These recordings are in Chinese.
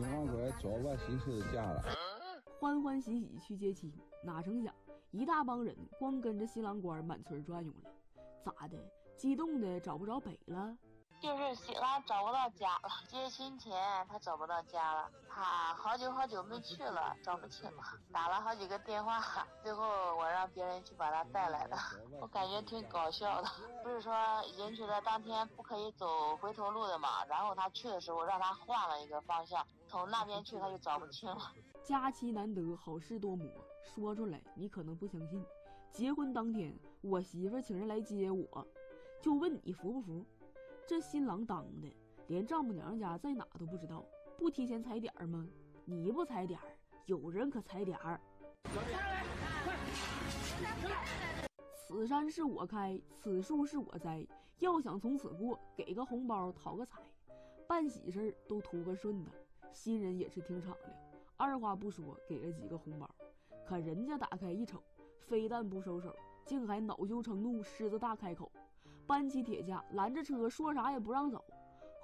新郎官早把新车的嫁了，欢欢喜喜去接亲，哪成想一大帮人光跟着新郎官满村转悠了，咋的？激动的找不着北了？就是新郎找不到家了，接亲前他找不到家了，他好久好久没去了，找不清了，打了好几个电话，最后我让别人去把他带来的，我感觉挺搞笑的。不是说迎娶的当天不可以走回头路的嘛，然后他去的时候让他换了一个方向，从那边去他就找不清了。佳期难得，好事多磨，说出来你可能不相信。结婚当天，我媳妇请人来接我，就问你服不服？这新郎当的，连丈母娘家在哪都不知道，不提前踩点儿吗？你不踩点儿，有人可踩点儿。此山是我开，此树是我栽。要想从此过，给个红包讨个彩，办喜事儿都图个顺的。新人也是挺敞亮，二话不说给了几个红包。可人家打开一瞅，非但不收手，竟还恼羞成怒，狮子大开口。搬起铁架拦着车，说啥也不让走。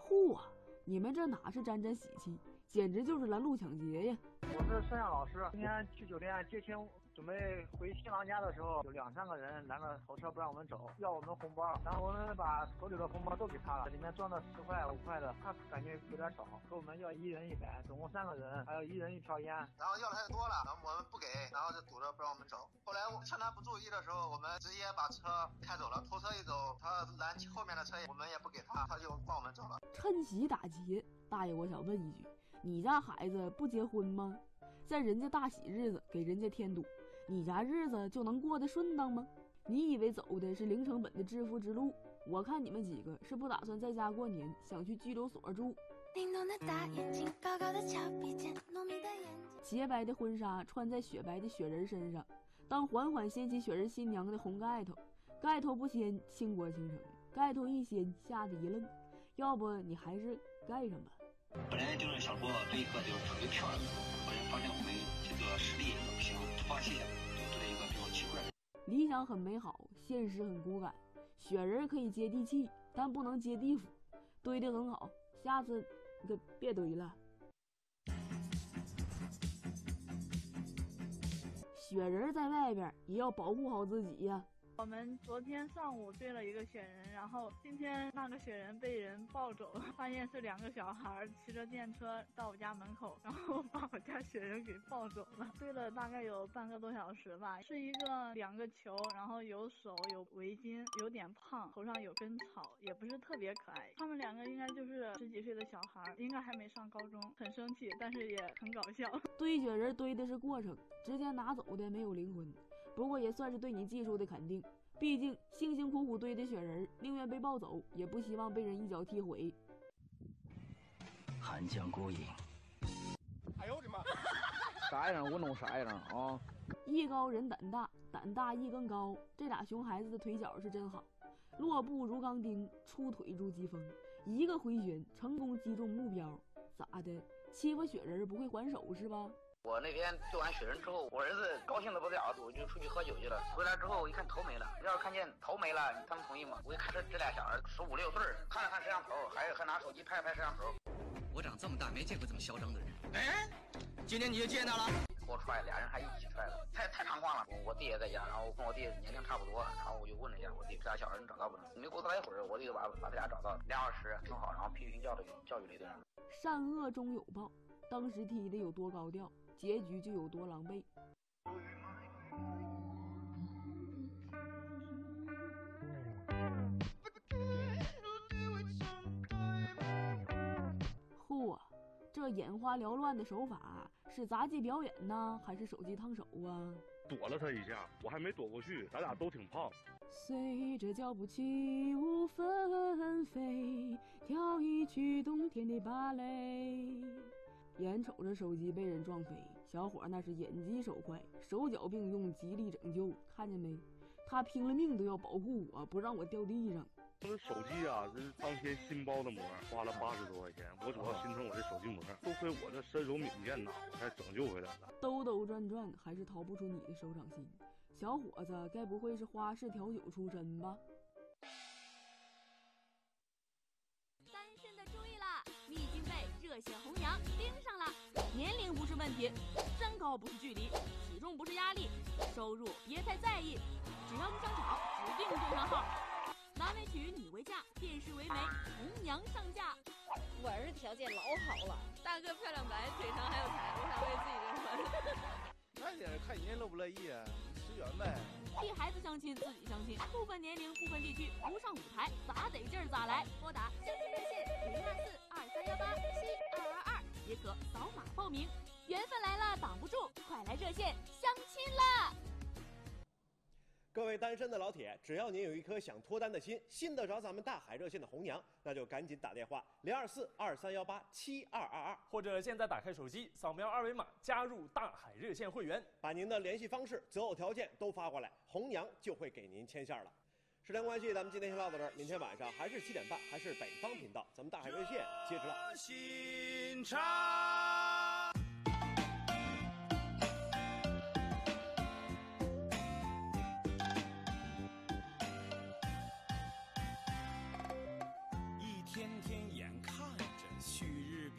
嚯，你们这哪是沾沾喜气，简直就是拦路抢劫呀！我是摄像老师，今天去酒店接亲。准备回新郎家的时候，有两三个人拦着头车不让我们走，要我们红包，然后我们把手里的红包都给他了，里面装的十块五块的，他感觉有点少，和我们要一人一百，总共三个人，还有一人一条烟，然后要的太多了，然后我们不给，然后就堵着不让我们走。后来趁他不注意的时候，我们直接把车开走了，头车一走，他拦后面的车，我们也不给他，他就放我们走了。趁机打劫，大爷，我想问一句，你家孩子不结婚吗？在人家大喜日子给人家添堵，你家日子就能过得顺当吗？你以为走的是零成本的致富之路？我看你们几个是不打算在家过年，想去拘留所住。洁白的婚纱穿在雪白的雪人身上，当缓缓掀起雪人新娘的红盖头，盖头不掀倾国倾城，盖头一掀吓得一愣。要不你还是盖上吧。本来就是想说这一个就是特别漂亮，后来发现我们这个实力也不行，发现就做了一个比较奇怪。理想很美好，现实很骨感。雪人可以接地气，但不能接地府。堆的很好，下次你可别堆了。雪人在外边也要保护好自己呀。我们昨天上午堆了一个雪人，然后今天那个雪人被人抱走了，发现是两个小孩骑着电车到我家门口，然后把我家雪人给抱走了。堆了大概有半个多小时吧，是一个两个球，然后有手有围巾，有点胖，头上有根草，也不是特别可爱。他们两个应该就是十几岁的小孩，应该还没上高中，很生气，但是也很搞笑。堆雪人堆的是过程，直接拿走的没有灵魂，不过也算是对你技术的肯定。毕竟辛辛苦苦堆的雪人，宁愿被抱走，也不希望被人一脚踢毁。寒江孤影。哎呦我的妈！啥样我弄啥样啊！艺高人胆大，胆大艺更高。这俩熊孩子的腿脚是真好，落步如钢钉，出腿如疾风，一个回旋成功击中目标。咋的？欺负雪人不会还手是吧？我那天救完雪人之后，我儿子高兴的不得了，我就出去喝酒去了。回来之后我一看头没了，要是看见头没了，他们同意吗？我一看这这俩小孩十五六岁，看了看摄像头，还还拿手机拍了拍摄像头。我长这么大没见过这么嚣张的人。哎，今天你就见到了，给我踹，俩人还一起踹了，太太猖狂了。我我弟也在家，然后我跟我弟年龄差不多，然后我就问了一下我弟，这俩小孩你找到不能？没过多大一会儿，我弟就把把他俩找到，俩小时挺好，然后批评教育教育了一顿。善恶终有报，当时踢的有多高调。结局就有多狼狈。嚯，这眼花缭乱的手法是杂技表演呢，还是手机烫手啊？躲了他一下，我还没躲过去，咱俩都挺胖。随着脚步起舞纷飞，跳一曲冬天的芭蕾。眼瞅着手机被人撞飞，小伙那是眼疾手快，手脚并用，极力拯救。看见没？他拼了命都要保护我，不让我掉地上。这手机啊，这是当天新包的膜，花了八十多块钱。我主要心疼我这手机膜，多亏我这身手敏捷呐，我才拯救回来了。兜兜转转，还是逃不出你的手掌心。小伙子，该不会是花式调酒出身吧？热血红娘盯上了。年龄不是问题，身高不是距离，体重不是压力，收入别太在意，只要你想找，指定对上号。男为娶，女为嫁，电视为媒，红娘上架。我儿子条件老好了，大个漂亮白，腿长还有才，我想为自己结婚。那也是看人家乐不乐意啊，随缘呗。替孩子相亲，自己相亲，不分年龄，不分地区，不上舞台，咋得劲儿咋来。拨打相亲热线扫码报名。缘分来了挡不住，快来热线相亲啦！各位单身的老铁，只要您有一颗想脱单的心，信得着咱们大海热线的红娘，那就赶紧打电话零二四二三幺八七二二二，或者现在打开手机扫描二维码加入大海热线会员，把您的联系方式、择偶条件都发过来，红娘就会给您牵线了。时间关系，咱们今天先唠到这儿，明天晚上还是七点半，还是北方频道，咱们大海热线接着唠。